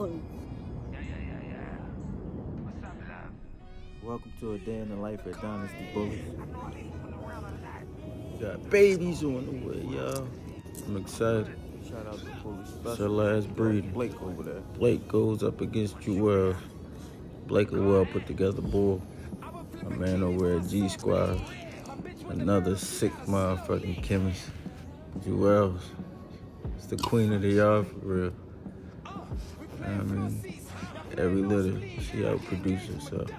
Bullies. Yeah, yeah, yeah, yeah. What's up, love? Welcome to a day in the life at Dynasty Bulliez. Got babies on the way, y'all. I'm excited. Shout out to Police It's Special. her last breeding. Blake over there. Blake goes up against Jewel. Blake a well put together bull. My man over at G Squad. Another sick motherfucking chemist. Jewels. It's the queen of the yard for real. I mean, every little she outproduces herself.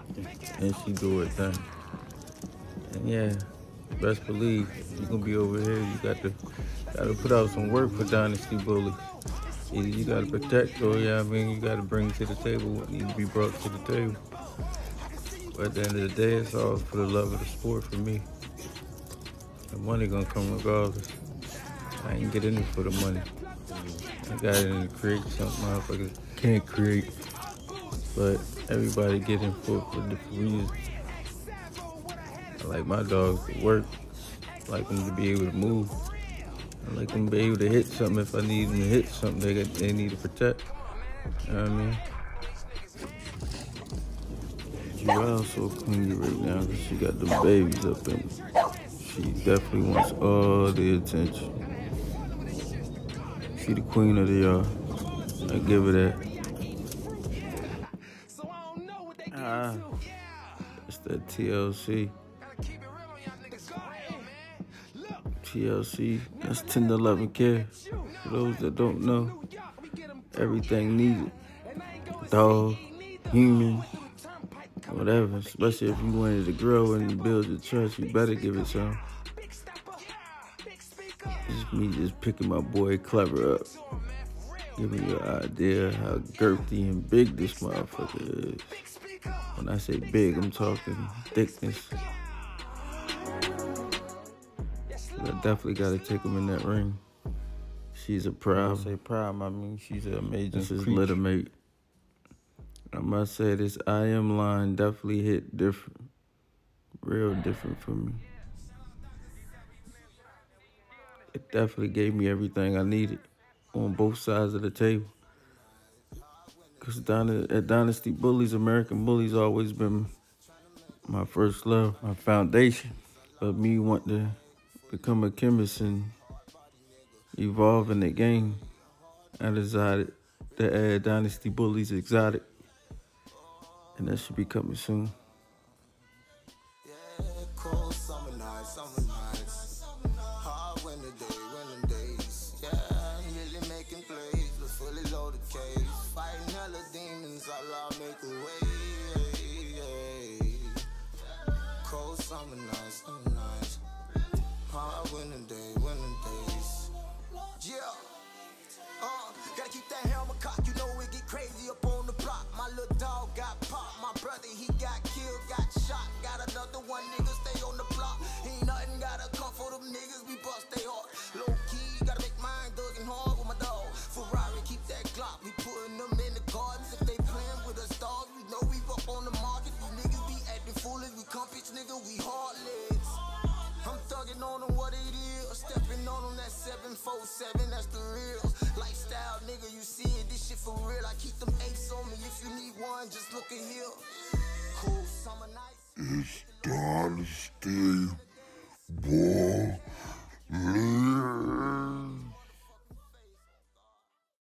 And she do her thing. And yeah, best believe you gonna be over here, you got to gotta put out some work for Dynasty Bulliez. Either you gotta protect or yeah, I mean you gotta bring to the table what needs to be brought to the table. But at the end of the day, it's all for the love of the sport for me. The money gonna come regardless. I ain't get in it for the money. I got it in to create something motherfuckers can't create. But everybody get in for different reasons. I like my dogs to work. I like them to be able to move. I like them to be able to hit something if I need them to hit something they, they need to protect. You know what I mean? Jewel so clingy right now because she got the babies up in her. She definitely wants all the attention. She the queen of the yard. I give her that. Ah, it's that TLC. TLC, that's 10 to 11 care. For those that don't know, everything needed. Dog, human, whatever. Especially if you wanted to grow and build your trust, you better give it some. It's me just picking my boy Clever up. Giving you an idea how girthy and big this motherfucker is. When I say big, I'm talking thickness. I definitely got to take him in that ring. She's a prime. I say prime, I mean she's an amazing This is litter mate. I must say this I am line definitely hit different. Real different for me. It definitely gave me everything I needed on both sides of the table. Because at Dynasty Bulliez, American Bullies always been my first love, my foundation. But me want to become a chemist and evolve in the game, I decided to add Dynasty Bulliez Exotic. And that should be coming soon. Yeah, cool summer summer. Hard winter day, winter days. Yeah, really making plays with fully loaded case. Fighting hella demons, Allah make a way. Cold summer nights, summer nights. Hard winter day, winter days. Yeah. Uh, gotta keep that 24-7, that's the real Lifestyle, nigga, you see it, this shit for real I keep them apes on me, if you need one, just look here. Cool summer nights. It's Dynasty Ball.